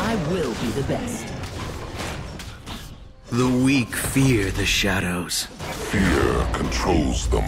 I will be the best. The weak fear the shadows. Fear controls them.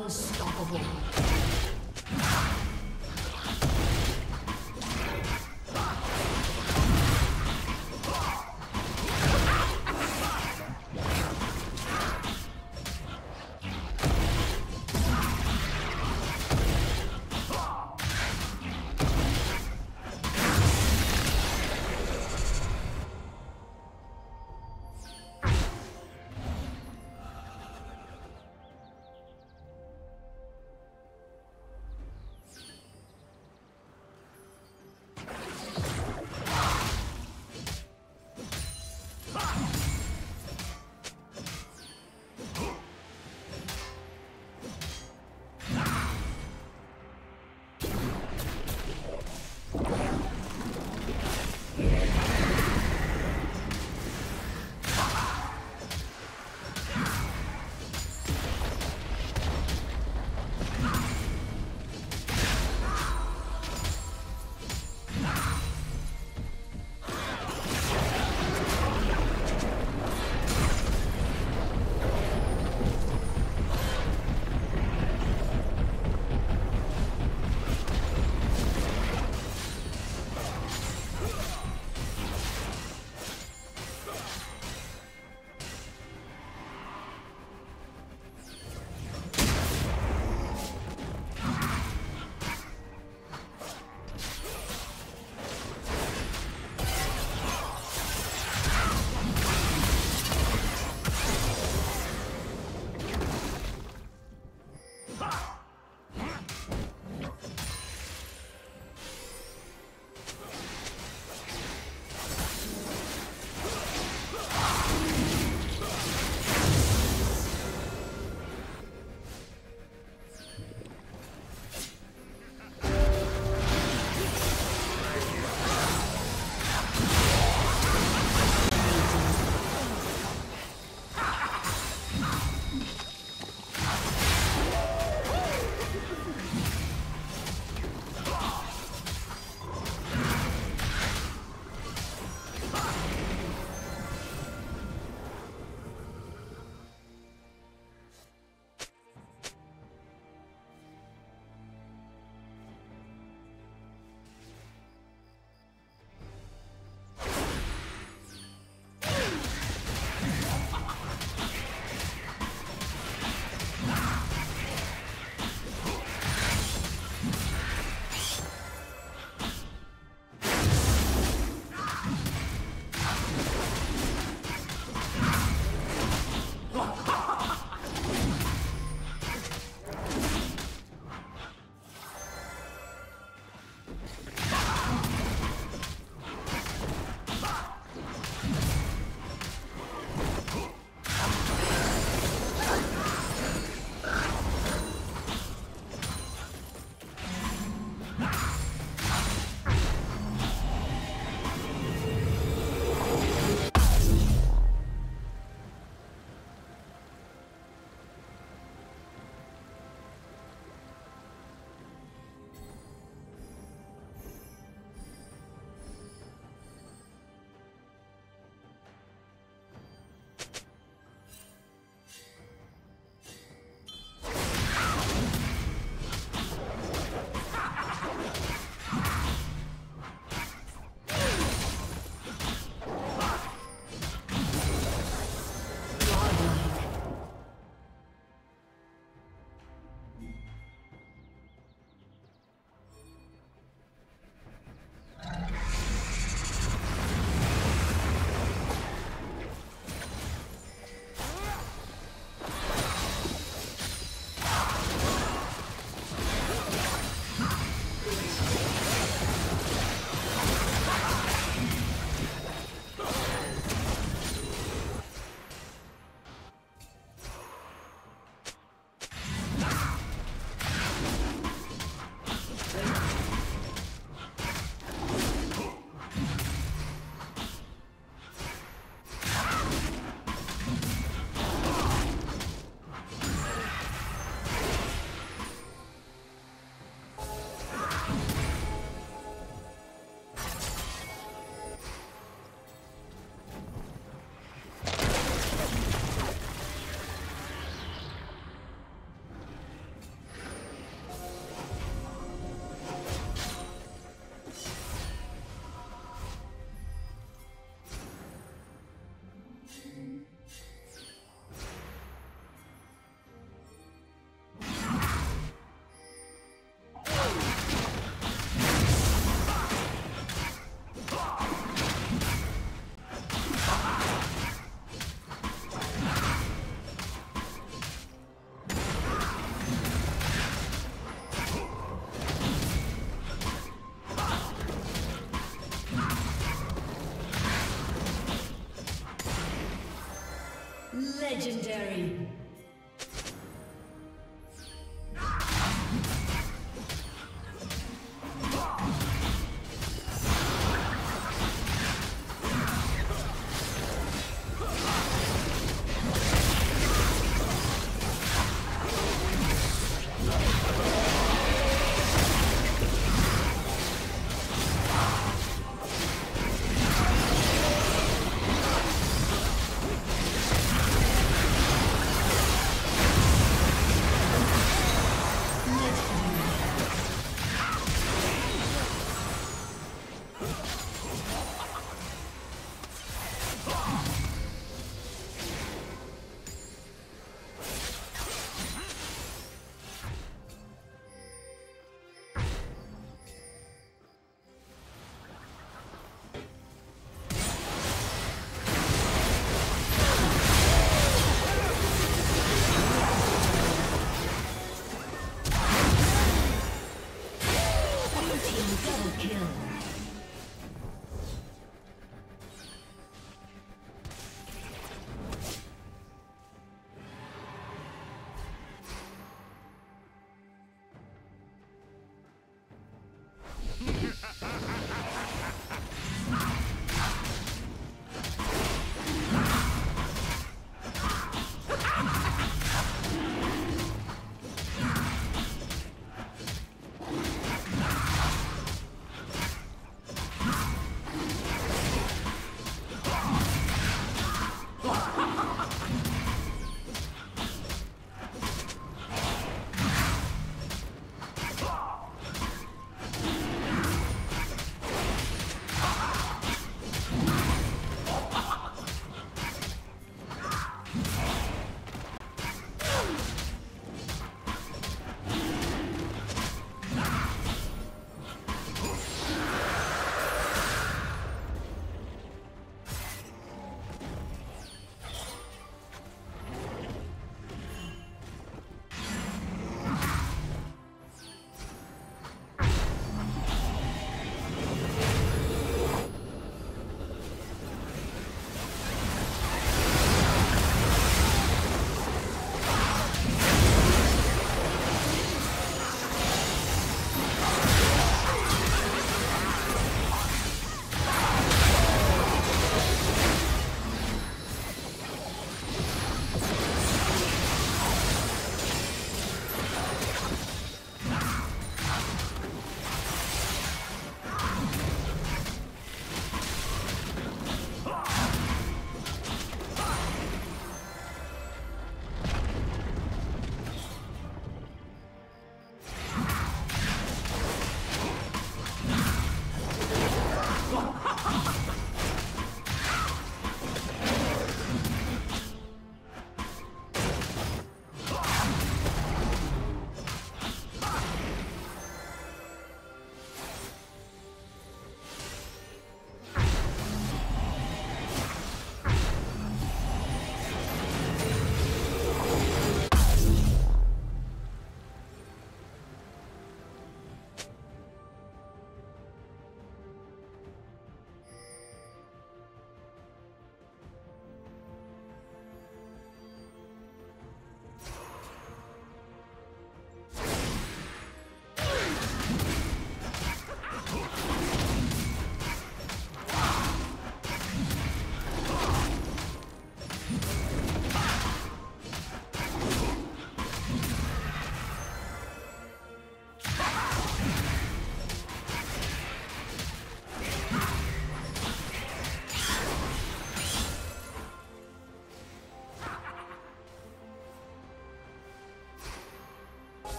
Unstoppable.